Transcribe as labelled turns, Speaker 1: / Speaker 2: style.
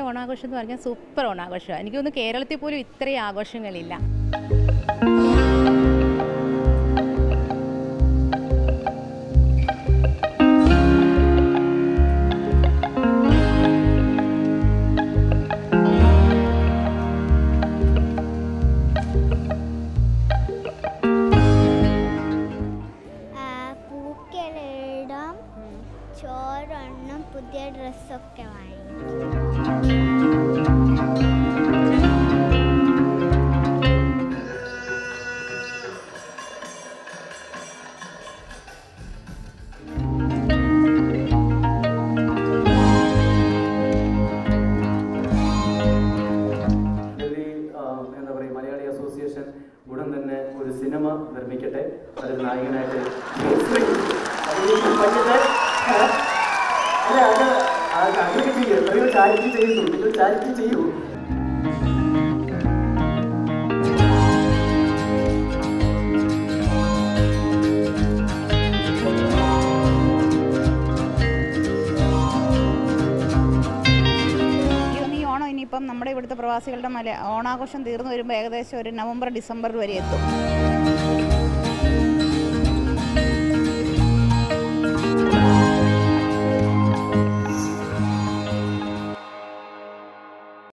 Speaker 1: ഓണാഘോഷം എന്ന് പറഞ്ഞാൽ സൂപ്പർ ഓണാഘോഷമാണ്. എനിക്ക് തോന്നുന്നു കേരളത്തിൽ പോലും ഇത്രയും ആഘോഷങ്ങളില്ല.
Speaker 2: ചോറെണ്ണം പുതിയ ഡ്രസ്സൊക്കെ
Speaker 3: അസോസിയേഷൻ ഉടൻ തന്നെ ഒരു സിനിമ നിർമ്മിക്കട്ടെ. അതിൽ നായകനായിട്ട്. അല്ല അത് അങ്ങനെയൊക്കെ
Speaker 4: നമ്മുടെ ഇവിടുത്തെ പ്രവാസികളുടെ മല ഓണാഘോഷം തീർന്നു വരുമ്പോൾ ഏകദേശം ഒരു നവംബർ ഡിസംബർ വരെ എത്തും.